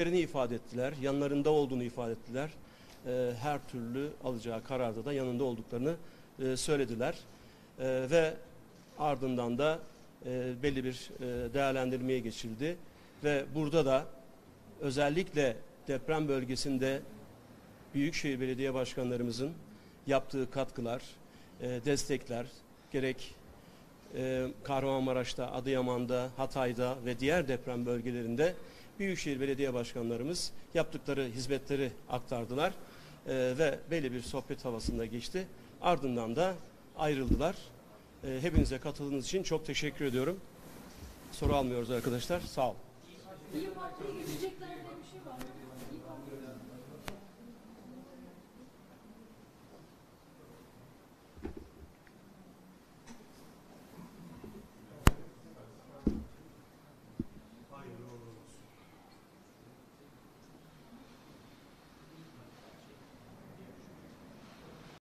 Yerini ifade ettiler, yanlarında olduğunu ifade ettiler. Ee, her türlü alacağı kararda da yanında olduklarını e, söylediler. Ee, ve ardından da e, belli bir e, değerlendirmeye geçildi. Ve burada da özellikle deprem bölgesinde Büyükşehir Belediye Başkanlarımızın yaptığı katkılar, e, destekler gerek e, Kahramanmaraş'ta, Adıyaman'da, Hatay'da ve diğer deprem bölgelerinde Büyükşehir Belediye Başkanlarımız yaptıkları hizmetleri aktardılar E, ve belli bir sohbet havasında geçti. Ardından da ayrıldılar. E, hepinize katıldığınız için çok teşekkür ediyorum. Soru almıyoruz arkadaşlar. Sağ olun. İyi Parti'ye geçecekler demiş.